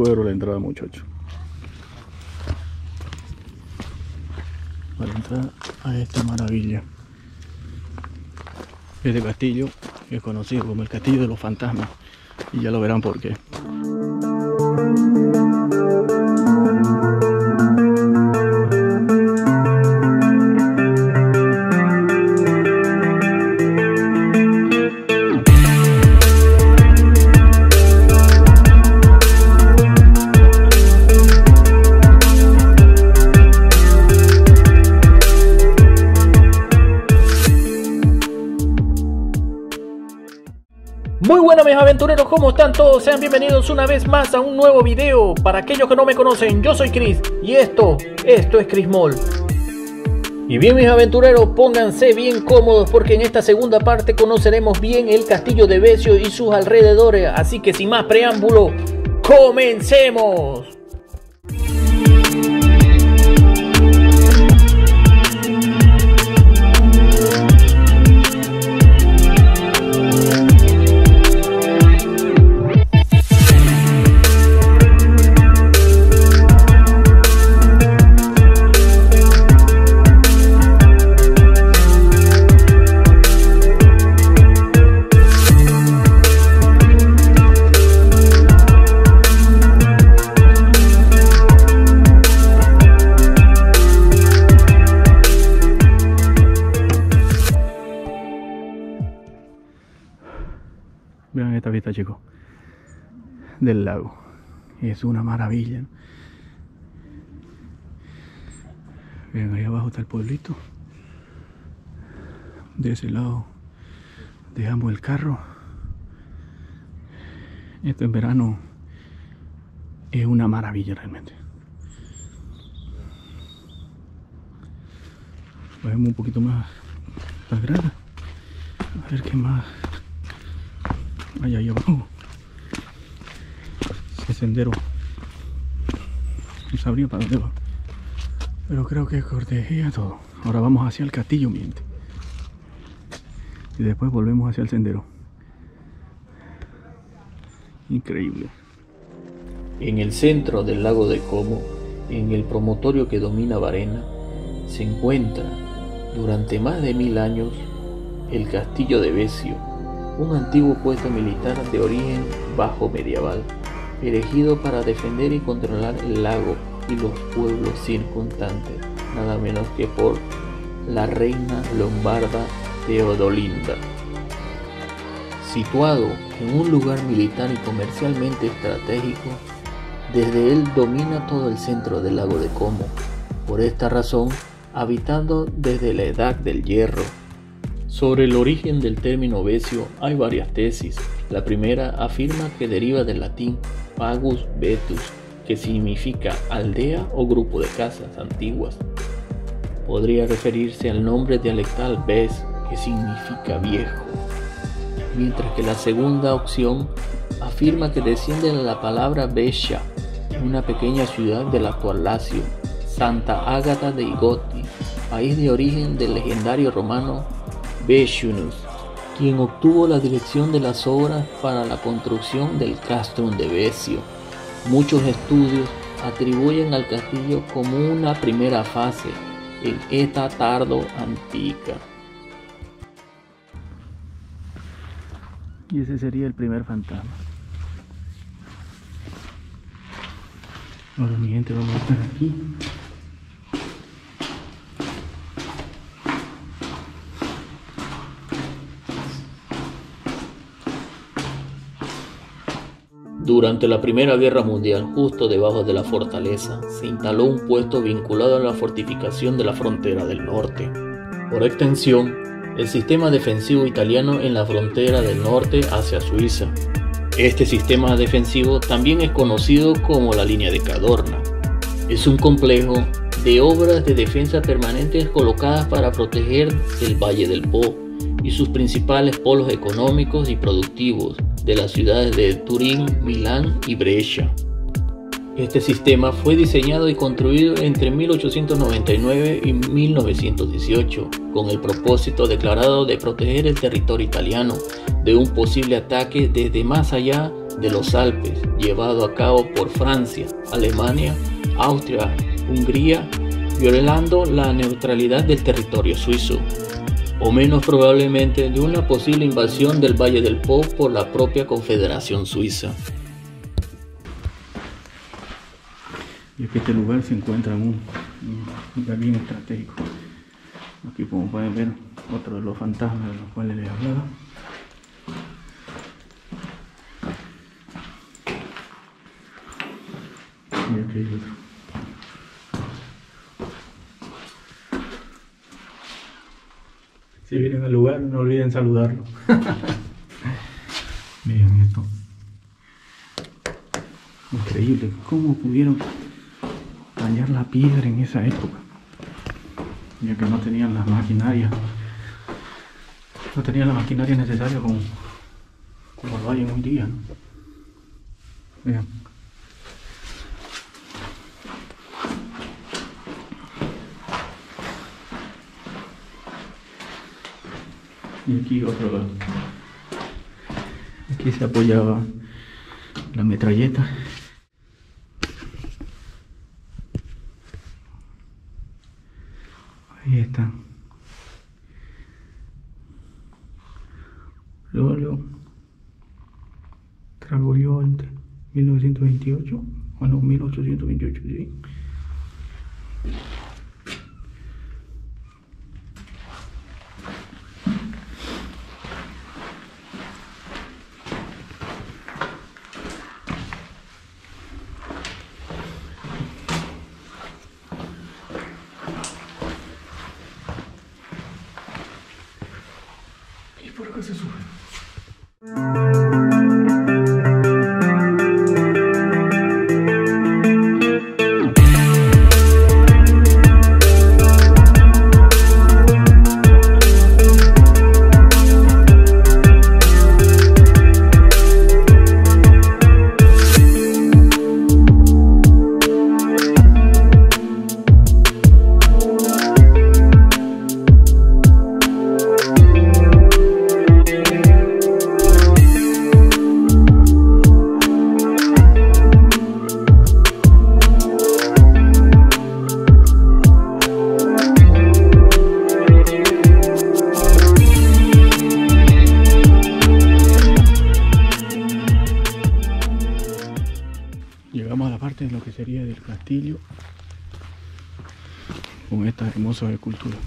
5 euros la entrada, muchachos. Para entrar a esta maravilla. Este castillo es conocido como el castillo de los fantasmas. Y ya lo verán por qué. Buenas mis aventureros, ¿cómo están todos? Sean bienvenidos una vez más a un nuevo video. Para aquellos que no me conocen, yo soy Chris y esto, esto es Chris Mall. Y bien mis aventureros, pónganse bien cómodos porque en esta segunda parte conoceremos bien el castillo de Besio y sus alrededores. Así que sin más preámbulo, comencemos. Vista, chicos. Del lago. Es una maravilla. Vean, ahí abajo está el pueblito. De ese lado dejamos el carro. Esto en verano es una maravilla realmente. Bajemos un poquito más la grada. A ver qué más allá ahí abajo ese sendero. No sabría para dónde va pero creo que cortejea todo. Ahora vamos hacia el castillo miente y después volvemos hacia el sendero. Increíble. En el centro del lago de Como, en el promontorio que domina Varena, se encuentra, durante más de mil años, el castillo de Besio, un antiguo puesto militar de origen bajo medieval, erigido para defender y controlar el lago y los pueblos circundantes, nada menos que por la reina lombarda Teodolinda. Situado en un lugar militar y comercialmente estratégico, desde él domina todo el centro del lago de Como. Por esta razón, habitando desde la edad del hierro, sobre el origen del término Besio hay varias tesis. La primera afirma que deriva del latín pagus vetus, que significa aldea o grupo de casas antiguas. Podría referirse al nombre dialectal Bes, que significa viejo. Mientras que la segunda opción afirma que desciende de la palabra Bescia, una pequeña ciudad del actual Lacio, Santa Ágata de Igoti, país de origen del legendario romano Bessiunus, quien obtuvo la dirección de las obras para la construcción del castrum de Besio. Muchos estudios atribuyen al castillo como una primera fase en esta tardo antica. y ese sería el primer fantasma ahora mi gente vamos a estar aquí Durante la Primera Guerra Mundial, justo debajo de la fortaleza, se instaló un puesto vinculado a la fortificación de la frontera del norte. Por extensión, el sistema defensivo italiano en la frontera del norte hacia Suiza. Este sistema defensivo también es conocido como la línea de Cadorna. Es un complejo de obras de defensa permanentes colocadas para proteger el Valle del Po y sus principales polos económicos y productivos de las ciudades de Turín, Milán y Brescia. Este sistema fue diseñado y construido entre 1899 y 1918 con el propósito declarado de proteger el territorio italiano de un posible ataque desde más allá de los Alpes, llevado a cabo por Francia, Alemania, Austria, Hungría, violando la neutralidad del territorio suizo, o menos probablemente de una posible invasión del Valle del Po por la propia Confederación Suiza. Y es que este lugar se encuentra en un, lugar bien estratégico. Aquí como pueden ver, otro de los fantasmas de los cuales les hablaba. Y aquí hay otro. Si vienen al lugar, no olviden saludarlo. Miren esto. Increíble, cómo pudieron dañar la piedra en esa época. Ya que no tenían las maquinarias. No tenían la maquinaria necesaria como, como lo hay en hoy día. ¿no? Vean. Y aquí otro lado. Aquí se apoyaba la metralleta. Ahí está. Transcurrió entre 1928, o no, 1828, sí. Del castillo con estas hermosas esculturas.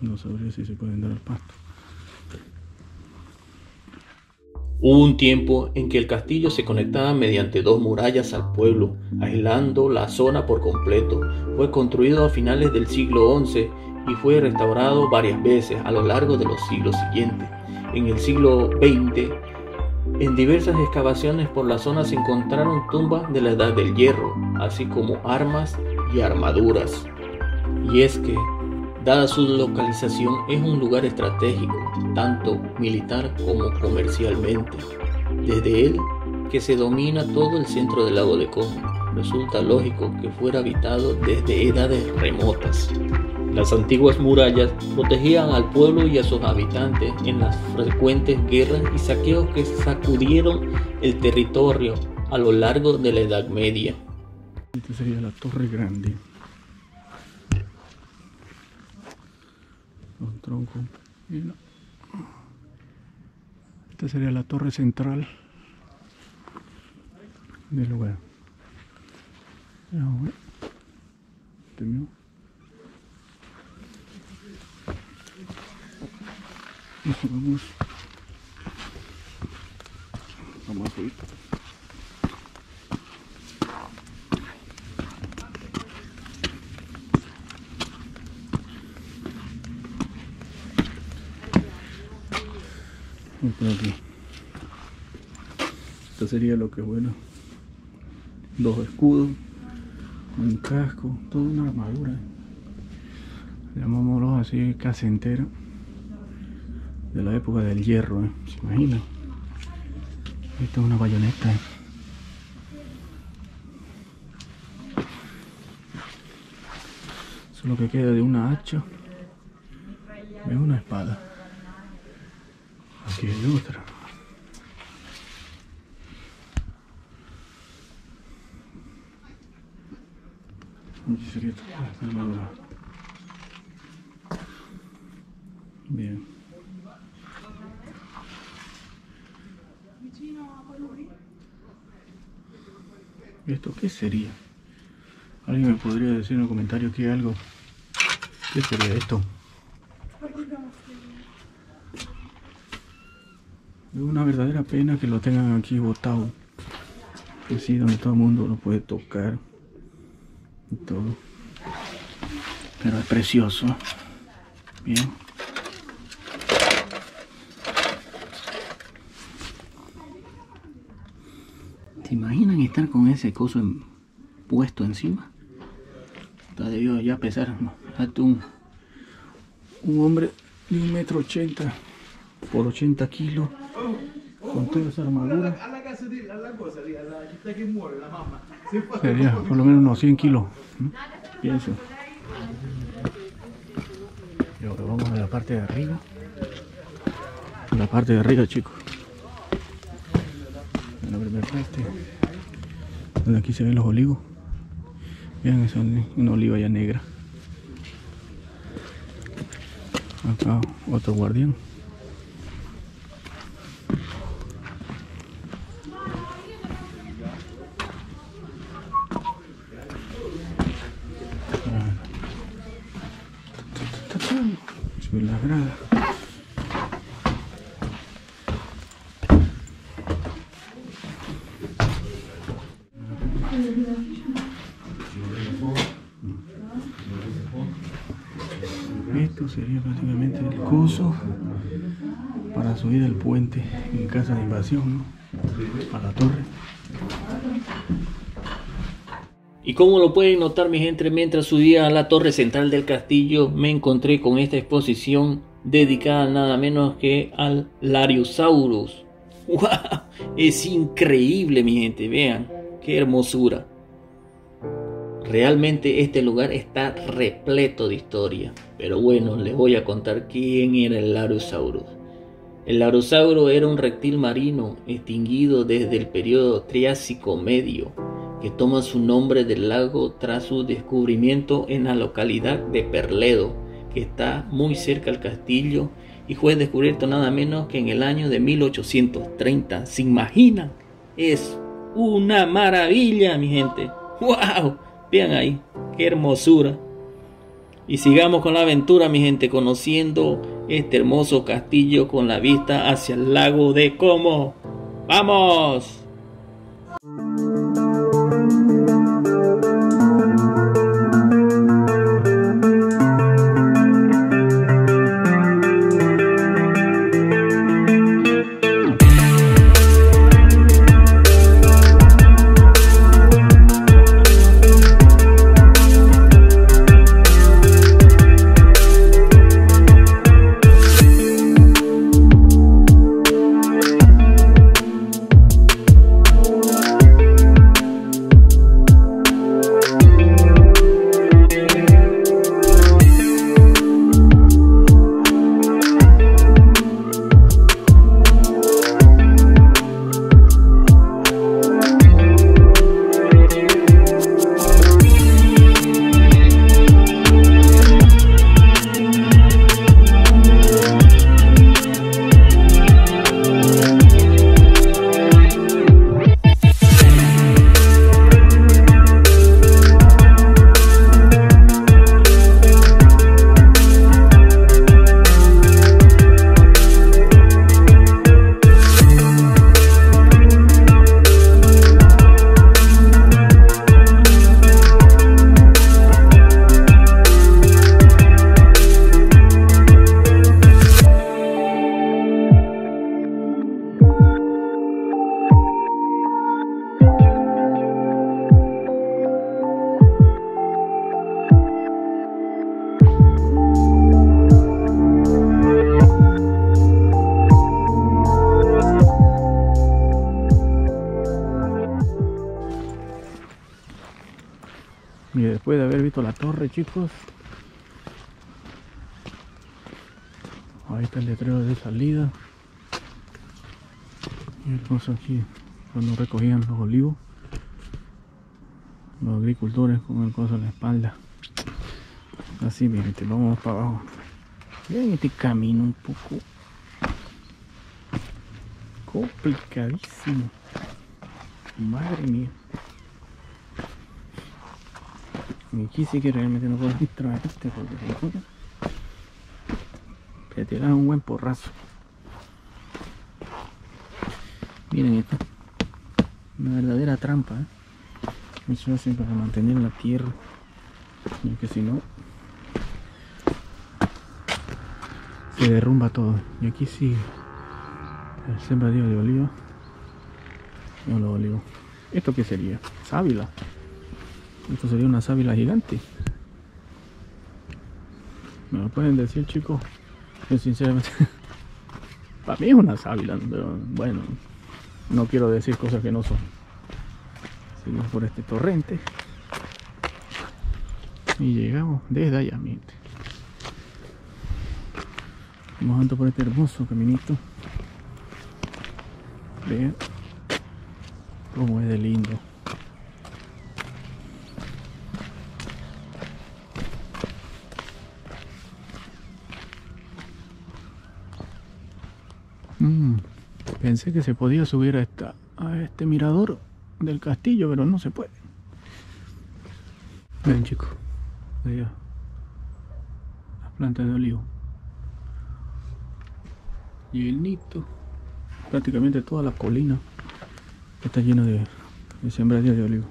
No sabría si se pueden dar al pasto. Hubo un tiempo en que el castillo se conectaba mediante dos murallas al pueblo, aislando la zona por completo. Fue construido a finales del siglo XI y fue restaurado varias veces a lo largo de los siglos siguientes. En el siglo XX, en diversas excavaciones por la zona se encontraron tumbas de la Edad del Hierro, así como armas y armaduras. Y es que, dada su localización, es un lugar estratégico, tanto militar como comercialmente. Desde él, que se domina todo el centro del lago de Como, resulta lógico que fuera habitado desde edades remotas. Las antiguas murallas protegían al pueblo y a sus habitantes en las frecuentes guerras y saqueos que sacudieron el territorio a lo largo de la Edad Media. Esta sería la torre grande. Troncos. Mira. Esta sería la torre central del lugar. Vamos a ver. Este mismo. Vamos. Vamos a por aquí. Esto sería lo que bueno. Dos escudos, un casco, toda una armadura. Llamámoslo así casi entero. De la época del hierro, ¿eh? ¿se imaginan? Esta es una bayoneta. ¿eh? Eso es lo que queda de una hacha. Es una espada. aquí hay otra. Bien. ¿Esto qué sería? ¿Alguien me podría decir en el comentario aquí algo? ¿Qué sería esto? Es una verdadera pena que lo tengan aquí botado. Que sí, donde todo el mundo lo puede tocar. Y todo. Pero es precioso. Bien. ¿Te imaginan estar con ese coso puesto encima? Está debido ya pesar. ¿no? Un, hombre de un metro ochenta por 80 kilos con toda esa armadura sería por lo menos unos 100 kilos pienso y vamos a la parte de arriba la parte de arriba chicos la primera parte. Donde aquí se ven los olivos vean esa una oliva ya negra. Acá otro guardián la grada. Esto sería prácticamente el coso para subir el puente en casa de invasión ¿no? a la torre. Y como lo pueden notar mi gente, mientras subía a la torre central del castillo me encontré con esta exposición dedicada nada menos que al Lariosaurus. ¡Wow! Es increíble mi gente, vean, qué hermosura. Realmente este lugar está repleto de historia. Pero bueno, les voy a contar quién era el Lariosaurus. El Larosauro era un reptil marino extinguido desde el periodo Triásico Medio que toma su nombre del lago tras su descubrimiento en la localidad de Perledo, que está muy cerca al castillo y fue descubierto nada menos que en el año de 1830. ¿Se imaginan? Es una maravilla, mi gente. ¡Wow! Vean ahí, qué hermosura. Y sigamos con la aventura, mi gente, conociendo este hermoso castillo con la vista hacia el lago de Como. ¡Vamos! Chicos ahí está el letrero de salida Y el coso aquí, cuando recogían los olivos, los agricultores con el coso en la espalda. Así, mi gente, vamos para abajo. Vean este camino un poco complicadísimo. Madre mía. Y aquí sí que realmente no puedo entrar este porque se te tiran un buen porrazo. Miren esto. Una verdadera trampa. ¿eh? Eso hacen para mantener la tierra. Y que si no se derrumba todo. Y aquí sí el sembradío de oliva. No lo olivo. ¿Esto qué sería? Sábila. Esto sería una sábila gigante. ¿Me lo pueden decir chicos? Yo sinceramente... Para mí es una sábila, pero bueno, no quiero decir cosas que no son. Seguimos por este torrente. Y llegamos desde allá. Vamos por este hermoso caminito. Vean cómo es de lindo. Pensé que se podía subir a, esta, a este mirador del castillo, pero no se puede. Ven chicos, allá. Las plantas de olivo. Y el nito, prácticamente toda la colina está llena de, de sembradías de olivo.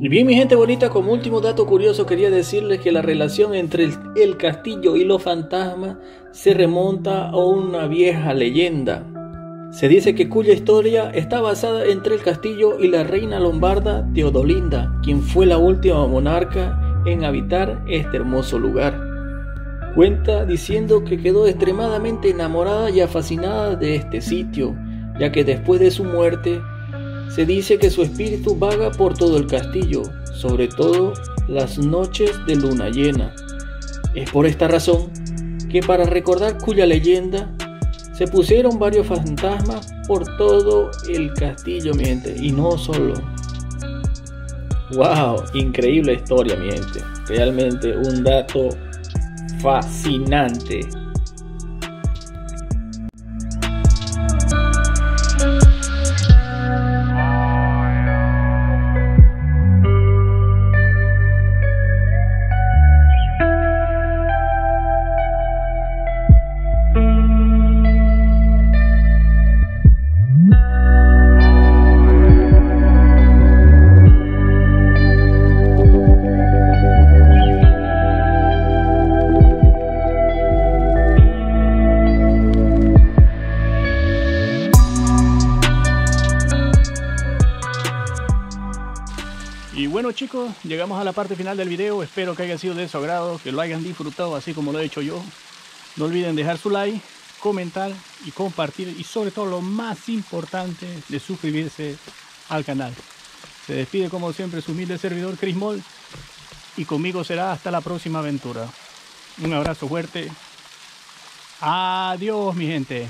Y bien mi gente bonita, como último dato curioso quería decirles que la relación entre el, el, castillo y los fantasmas se remonta a una vieja leyenda. Se dice que cuya historia está basada entre el castillo y la reina lombarda Teodolinda, quien fue la última monarca en habitar este hermoso lugar. Cuenta diciendo que quedó extremadamente enamorada y fascinada de este sitio, ya que después de su muerte se dice que su espíritu vaga por todo el castillo, sobre todo las noches de luna llena. Es por esta razón que para recordar cuya leyenda se pusieron varios fantasmas por todo el castillo, mi gente, y no solo. ¡Wow! Increíble historia, mi gente. Realmente un dato fascinante. Chicos, llegamos a la parte final del video. Espero que haya sido de su agrado, que lo hayan disfrutado así como lo he hecho yo. No olviden dejar su like, comentar y compartir. Y sobre todo lo más importante de suscribirse al canal. Se despide como siempre su humilde servidor Chris Moll. Y conmigo será hasta la próxima aventura. Un abrazo fuerte. Adiós mi gente.